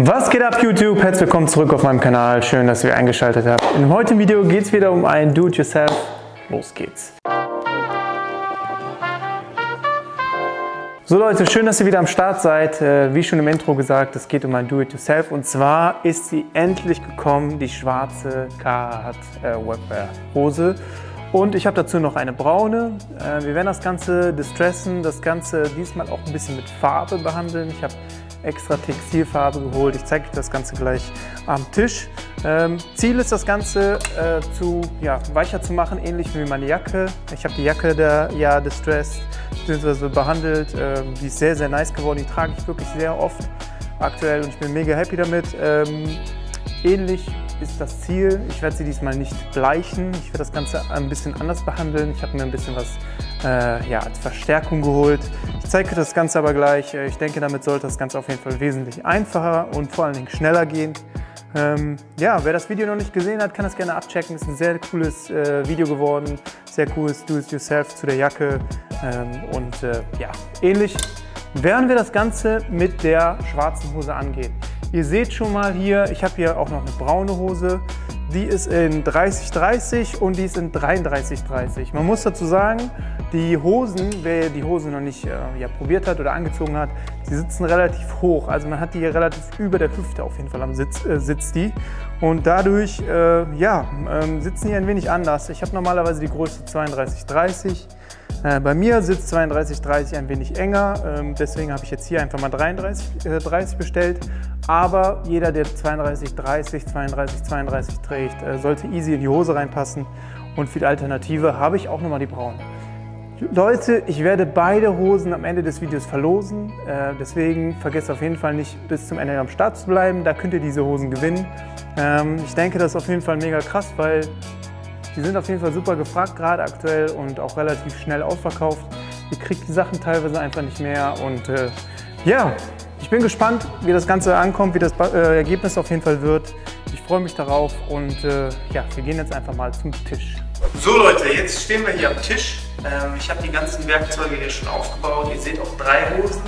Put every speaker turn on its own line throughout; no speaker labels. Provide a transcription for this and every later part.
Was geht ab YouTube? Herzlich willkommen zurück auf meinem Kanal. Schön, dass ihr eingeschaltet habt. Im heutigen Video geht es wieder um ein Do-it-yourself. Los geht's. So Leute, schön, dass ihr wieder am Start seid. Äh, wie schon im Intro gesagt, es geht um ein Do-it-yourself. Und zwar ist sie endlich gekommen, die schwarze Carhartt äh, Workwear Hose. Und ich habe dazu noch eine braune. Äh, wir werden das Ganze distressen, das Ganze diesmal auch ein bisschen mit Farbe behandeln. Ich habe extra Textilfarbe geholt. Ich zeige euch das Ganze gleich am Tisch. Ähm, Ziel ist das Ganze äh, zu, ja, weicher zu machen, ähnlich wie meine Jacke. Ich habe die Jacke der ja distressed bzw. behandelt. Ähm, die ist sehr, sehr nice geworden. Die trage ich wirklich sehr oft aktuell und ich bin mega happy damit. Ähm, ähnlich ist das Ziel. Ich werde sie diesmal nicht bleichen. Ich werde das Ganze ein bisschen anders behandeln. Ich habe mir ein bisschen was äh, ja, Verstärkung geholt. Ich zeige das Ganze aber gleich. Ich denke, damit sollte das Ganze auf jeden Fall wesentlich einfacher und vor allen Dingen schneller gehen. Ähm, ja, wer das Video noch nicht gesehen hat, kann das gerne abchecken. Es ist ein sehr cooles äh, Video geworden. Sehr cooles Do-it-yourself zu der Jacke. Ähm, und äh, ja, ähnlich werden wir das Ganze mit der schwarzen Hose angehen. Ihr seht schon mal hier, ich habe hier auch noch eine braune Hose. Die ist in 30-30 und die ist in 33-30. Man muss dazu sagen, die Hosen, wer die Hose noch nicht äh, ja, probiert hat oder angezogen hat, die sitzen relativ hoch. Also man hat die hier relativ über der Hüfte auf jeden Fall am Sitz, äh, sitzt die. Und dadurch äh, ja, ähm, sitzen die ein wenig anders. Ich habe normalerweise die Größe 32-30. Äh, bei mir sitzt 32-30 ein wenig enger, ähm, deswegen habe ich jetzt hier einfach mal 33-30 äh, bestellt. Aber jeder, der 32-30, 32-32 trägt, äh, sollte easy in die Hose reinpassen. Und für die Alternative habe ich auch nochmal die braune. Leute, ich werde beide Hosen am Ende des Videos verlosen. Äh, deswegen vergesst auf jeden Fall nicht bis zum Ende am Start zu bleiben. Da könnt ihr diese Hosen gewinnen. Ähm, ich denke, das ist auf jeden Fall mega krass, weil die sind auf jeden Fall super gefragt gerade aktuell und auch relativ schnell ausverkauft. Ihr kriegt die Sachen teilweise einfach nicht mehr und äh, ja, ich bin gespannt, wie das Ganze ankommt, wie das äh, Ergebnis auf jeden Fall wird. Ich freue mich darauf und äh, ja, wir gehen jetzt einfach mal zum Tisch.
So Leute, jetzt stehen wir hier am Tisch. Ähm, ich habe die ganzen Werkzeuge hier schon aufgebaut. Ihr seht auch drei Hosen.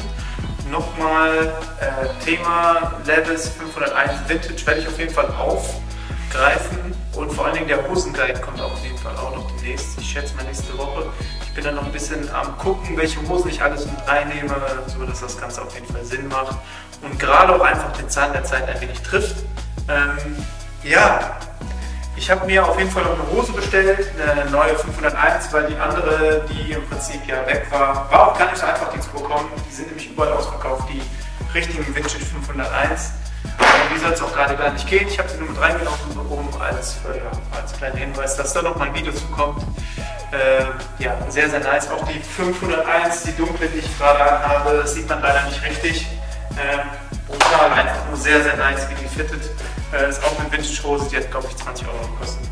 Nochmal äh, Thema Levis 501 Vintage werde ich auf jeden Fall aufgreifen. Und vor allen Dingen der Hosenguide kommt auf jeden Fall auch noch demnächst. Ich schätze mal nächste Woche. Ich bin dann noch ein bisschen am gucken, welche Hosen ich alles mit reinnehme, so dass das Ganze auf jeden Fall Sinn macht. Und gerade auch einfach den Zahn der Zeit ein wenig trifft. Ähm, ja, ich habe mir auf jeden Fall noch eine Hose bestellt, eine neue 501, weil die andere, die im Prinzip ja weg war, war auch gar nicht so einfach, die zu bekommen. Die sind nämlich überall ausverkauft, die richtigen Vintage 501 wie soll es auch gerade gar nicht gehen. Ich habe sie nur mit reingenommen, um als, äh, ja, als kleinen Hinweis, dass da noch mal ein Video zukommt. Äh, ja, sehr, sehr nice. Auch die 501, die dunkle, die ich gerade habe, sieht man leider nicht richtig. Ähm, brutal, einfach nur sehr, sehr nice, wie die fittet. Äh, ist auch eine Vintage-Hose, die hat, glaube ich, 20 Euro gekostet.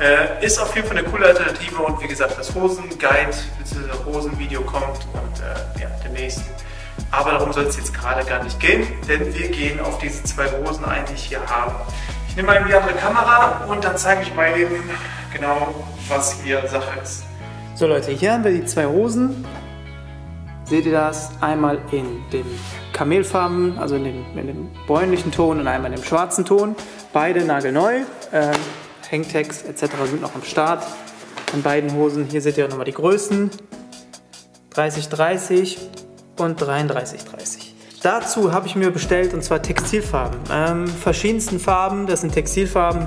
Äh, ist auf jeden Fall eine coole Alternative und wie gesagt, das Hosen-Guide bzw. Hosen-Video kommt und äh, ja, demnächst aber darum soll es jetzt gerade gar nicht gehen, denn wir gehen auf diese zwei Hosen ein, die ich hier habe. Ich nehme mal die andere Kamera und dann zeige ich mal eben genau, was hier Sache ist.
So Leute, hier haben wir die zwei Hosen. Seht ihr das? Einmal in dem Kamelfarben, also in dem, in dem bräunlichen Ton und einmal in dem schwarzen Ton. Beide nagelneu. Ähm, Hangtags etc. sind noch am Start an beiden Hosen. Hier seht ihr nochmal die Größen. 30, 30 und 33,30. Dazu habe ich mir bestellt und zwar Textilfarben. Ähm, verschiedensten Farben, das sind Textilfarben.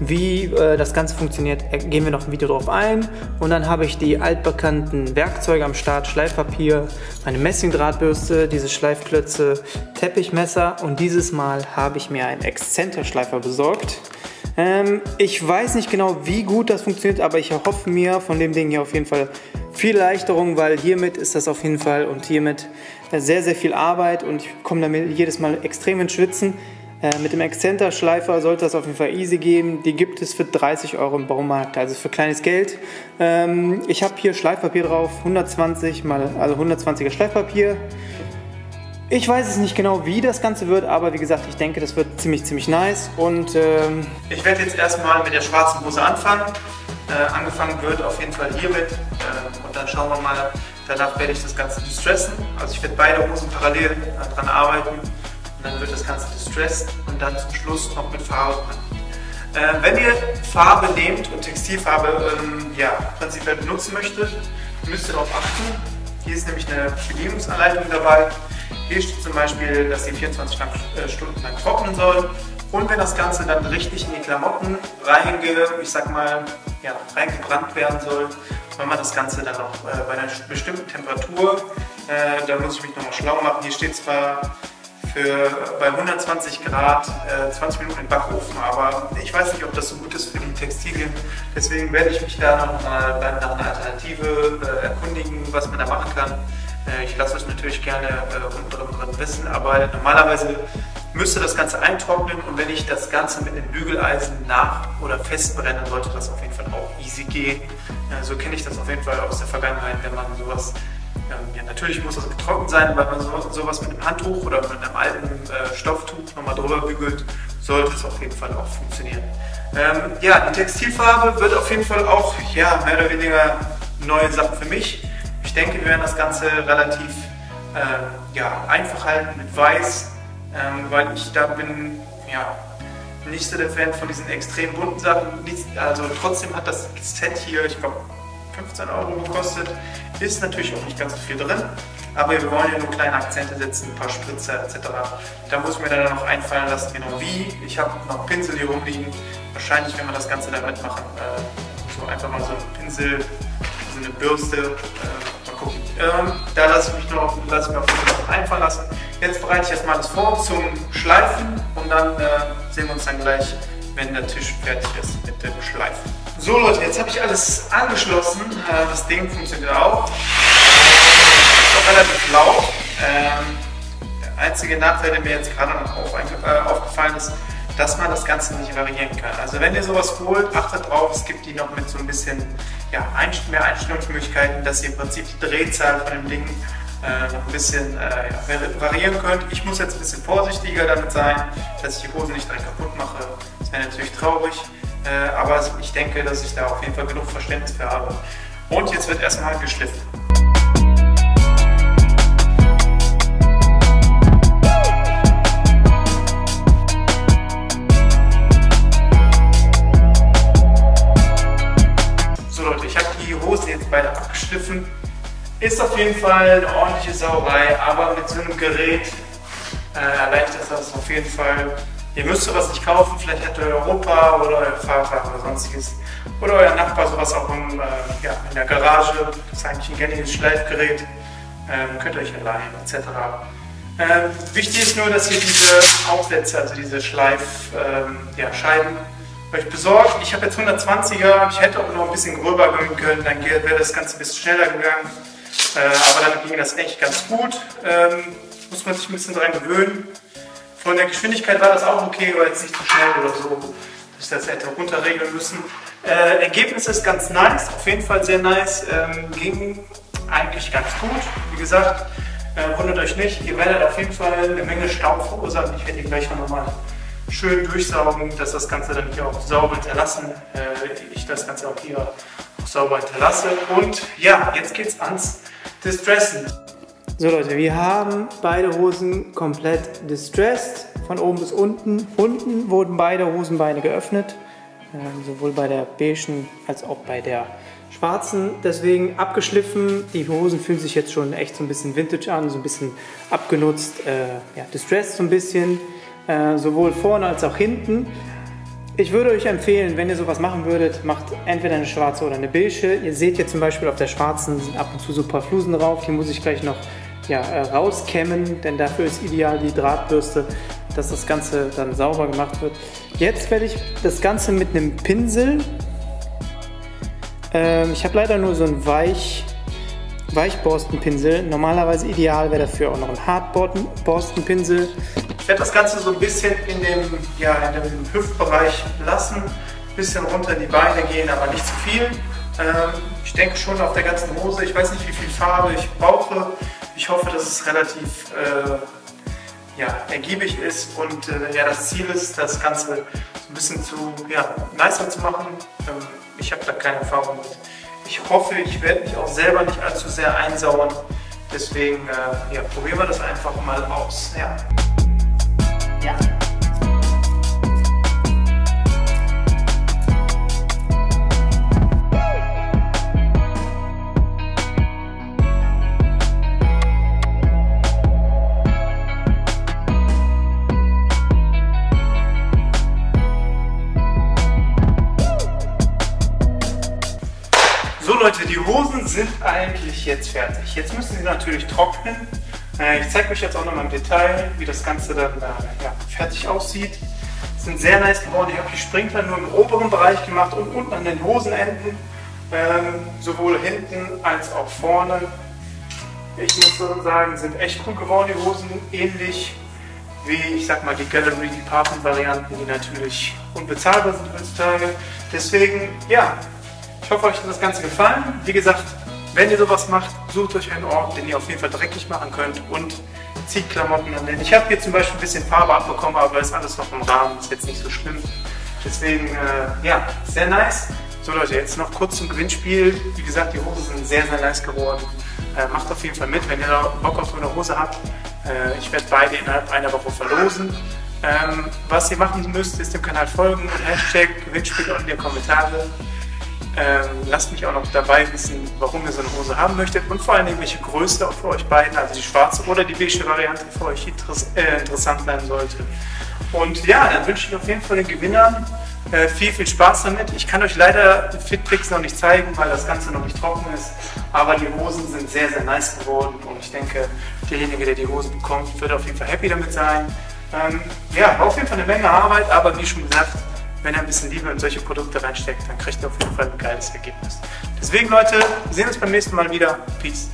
Wie äh, das Ganze funktioniert, äh, gehen wir noch ein Video drauf ein. Und dann habe ich die altbekannten Werkzeuge am Start, Schleifpapier, meine Messingdrahtbürste, diese Schleifklötze, Teppichmesser und dieses Mal habe ich mir einen Exzenterschleifer besorgt. Ähm, ich weiß nicht genau, wie gut das funktioniert, aber ich erhoffe mir von dem Ding hier auf jeden Fall viel Erleichterung, weil hiermit ist das auf jeden Fall und hiermit sehr, sehr viel Arbeit und ich komme damit jedes Mal extrem ins Schwitzen. Äh, mit dem Exzenter-Schleifer sollte das auf jeden Fall easy geben. Die gibt es für 30 Euro im Baumarkt, also für kleines Geld. Ähm, ich habe hier Schleifpapier drauf, 120 mal, also 120er Schleifpapier. Ich weiß es nicht genau, wie das Ganze wird, aber wie gesagt, ich denke, das wird ziemlich, ziemlich nice. Und ähm
ich werde jetzt erstmal mit der schwarzen Hose anfangen. Äh, angefangen wird auf jeden Fall hiermit äh, und dann schauen wir mal, danach werde ich das Ganze distressen. Also ich werde beide Hosen parallel äh, dran arbeiten. Dann wird das Ganze distressed und dann zum Schluss noch mit Farbe. Äh, wenn ihr Farbe nehmt und Textilfarbe ähm, ja, prinzipiell benutzen möchtet, müsst ihr darauf achten. Hier ist nämlich eine Bedienungsanleitung dabei. Hier steht zum Beispiel, dass sie 24 lang, äh, Stunden lang trocknen soll. Und wenn das Ganze dann richtig in die Klamotten reinge, ich sag mal, ja, reingebrannt werden soll, wenn man das Ganze dann noch äh, bei einer bestimmten Temperatur, äh, da muss ich mich nochmal schlau machen. Hier steht zwar für bei 120 Grad äh, 20 Minuten im Backofen, aber ich weiß nicht, ob das so gut ist für die Textilien. Deswegen werde ich mich da nochmal nach einer Alternative äh, erkundigen, was man da machen kann. Äh, ich lasse euch natürlich gerne äh, unten drin wissen, aber normalerweise müsste das Ganze eintrocknen und wenn ich das Ganze mit einem Bügeleisen nach- oder festbrenne, sollte das auf jeden Fall auch easy gehen. Äh, so kenne ich das auf jeden Fall aus der Vergangenheit, wenn man sowas ähm, ja, natürlich muss das getrocknet sein, weil man so, sowas mit einem Handtuch oder mit einem alten äh, Stofftuch nochmal drüber bügelt, sollte es auf jeden Fall auch funktionieren. Ähm, ja, die Textilfarbe wird auf jeden Fall auch ja, mehr oder weniger neue Sache für mich. Ich denke, wir werden das Ganze relativ äh, ja, einfach halten mit Weiß, ähm, weil ich da bin, ja, nicht so der Fan von diesen extrem bunten Sachen. Also trotzdem hat das Set hier, ich glaube, 15 Euro gekostet. Ist natürlich auch nicht ganz so viel drin, aber wir wollen ja nur kleine Akzente setzen, ein paar Spritzer etc. Da muss ich mir dann noch einfallen lassen, genau wie. Ich habe noch Pinsel hier rumliegen. Wahrscheinlich, wenn wir das Ganze damit machen, äh, so einfach mal so ein Pinsel, so eine Bürste. Äh, mal gucken. Ähm, da lasse ich mich noch, lasse ich mir noch einfallen lassen. Jetzt bereite ich erstmal das vor zum Schleifen und dann äh, sehen wir uns dann gleich, wenn der Tisch fertig ist mit dem Schleifen. So Leute, jetzt habe ich alles angeschlossen. Äh, das Ding funktioniert auch. Ist auch relativ laut. Ähm, der einzige Nachteil, der mir jetzt gerade noch äh, aufgefallen ist, dass man das Ganze nicht variieren kann. Also wenn ihr sowas holt, achtet drauf, es gibt die noch mit so ein bisschen ja, mehr Einstellungsmöglichkeiten, dass ihr im Prinzip die Drehzahl von dem Ding äh, noch ein bisschen äh, ja, variieren könnt. Ich muss jetzt ein bisschen vorsichtiger damit sein, dass ich die Hose nicht direkt kaputt mache. Das wäre natürlich traurig. Äh, aber ich denke, dass ich da auf jeden Fall genug Verständnis für habe. Und jetzt wird erstmal geschliffen. So Leute, ich habe die Hose jetzt beide abgeschliffen. Ist auf jeden Fall eine ordentliche Sauerei, aber mit so einem Gerät äh, erleichtert das auf jeden Fall Ihr müsst sowas nicht kaufen, vielleicht hätte euer Opa oder euer Vater oder sonstiges oder euer Nachbar sowas auch im, äh, ja, in der Garage. Das ist eigentlich ein gängiges Schleifgerät. Ähm, könnt ihr euch leihen etc. Ähm, wichtig ist nur, dass ihr diese Aufsätze, also diese Schleifscheiben ähm, ja, euch besorgt. Ich habe jetzt 120er, ich hätte auch noch ein bisschen gröber gehen können, dann wäre das Ganze ein bisschen schneller gegangen. Äh, aber damit ging das echt ganz gut. Ähm, muss man sich ein bisschen dran gewöhnen. Von der Geschwindigkeit war das auch okay, aber jetzt nicht zu schnell oder so, dass ich das hätte runterregeln müssen. Äh, Ergebnis ist ganz nice, auf jeden Fall sehr nice. Ähm, ging eigentlich ganz gut. Wie gesagt, äh, wundert euch nicht, ihr werdet auf jeden Fall eine Menge Staub verursachen. Ich werde ihn gleich nochmal schön durchsaugen, dass das Ganze dann hier auch sauber hinterlassen, äh, ich das Ganze auch hier auch sauber hinterlasse. Und ja, jetzt geht's ans Distressen.
So Leute, wir haben beide Hosen komplett distressed, von oben bis unten. Unten wurden beide Hosenbeine geöffnet, äh, sowohl bei der beigen als auch bei der schwarzen. Deswegen abgeschliffen. Die Hosen fühlen sich jetzt schon echt so ein bisschen vintage an, so ein bisschen abgenutzt, äh, ja, distressed so ein bisschen, äh, sowohl vorne als auch hinten. Ich würde euch empfehlen, wenn ihr sowas machen würdet, macht entweder eine schwarze oder eine beige. Ihr seht hier zum Beispiel auf der schwarzen sind ab und zu so ein paar Flusen drauf. Hier muss ich gleich noch ja, äh, rauskämmen, denn dafür ist ideal die Drahtbürste, dass das Ganze dann sauber gemacht wird. Jetzt werde ich das Ganze mit einem Pinsel, ähm, ich habe leider nur so einen Weich, Weichborstenpinsel, normalerweise ideal wäre dafür auch noch ein Hartborstenpinsel.
Ich werde das Ganze so ein bisschen in dem, ja, in dem Hüftbereich lassen, ein bisschen runter die Beine gehen, aber nicht zu viel. Ähm, ich denke schon auf der ganzen Hose, ich weiß nicht wie viel Farbe ich brauche. Ich hoffe, dass es relativ äh, ja, ergiebig ist und äh, ja, das Ziel ist, das Ganze so ein bisschen zu ja, nicer zu machen. Ähm, ich habe da keine Erfahrung mit. Ich hoffe, ich werde mich auch selber nicht allzu sehr einsauern. Deswegen äh, ja, probieren wir das einfach mal aus. Ja.
Ja.
Eigentlich jetzt fertig. Jetzt müssen sie natürlich trocknen. Äh, Ich zeige euch jetzt auch nochmal im Detail, wie das Ganze dann ja, fertig aussieht. Sind sehr nice geworden. Ich habe die Sprinkler nur im oberen Bereich gemacht und unten an den Hosenenden. Ähm, sowohl hinten als auch vorne. Ich muss sagen, sind echt cool geworden, die Hosen. Ähnlich wie, ich sag mal, die Gallery Department Varianten, die natürlich unbezahlbar sind heutzutage. Deswegen, ja, ich hoffe, euch hat das Ganze gefallen. Wie gesagt, wenn ihr sowas macht, sucht euch einen Ort, den ihr auf jeden Fall dreckig machen könnt und zieht Klamotten an den. Ich habe hier zum Beispiel ein bisschen Farbe abbekommen, aber ist alles noch im Rahmen, ist jetzt nicht so schlimm. Deswegen, äh, ja, sehr nice. So Leute, jetzt noch kurz zum Gewinnspiel. Wie gesagt, die Hosen sind sehr, sehr nice geworden. Äh, macht auf jeden Fall mit, wenn ihr da Bock auf so eine Hose habt. Äh, ich werde beide innerhalb einer Woche verlosen. Ähm, was ihr machen müsst, ist dem Kanal folgen, Hashtag Gewinnspiel unten in die Kommentare. Ähm, lasst mich auch noch dabei wissen, warum ihr so eine Hose haben möchtet und vor allem welche Größe auch für euch beiden, also die schwarze oder die beige Variante für euch äh, interessant sein sollte. Und ja, dann wünsche ich auf jeden Fall den Gewinnern äh, viel, viel Spaß damit. Ich kann euch leider Fitpics noch nicht zeigen, weil das Ganze noch nicht trocken ist, aber die Hosen sind sehr, sehr nice geworden und ich denke, derjenige, der die Hose bekommt, wird auf jeden Fall happy damit sein. Ähm, ja, war auf jeden Fall eine Menge Arbeit, aber wie schon gesagt, wenn ihr ein bisschen Liebe in solche Produkte reinsteckt, dann kriegt ihr auf jeden Fall ein geiles Ergebnis. Deswegen Leute, wir sehen uns beim nächsten Mal wieder. Peace.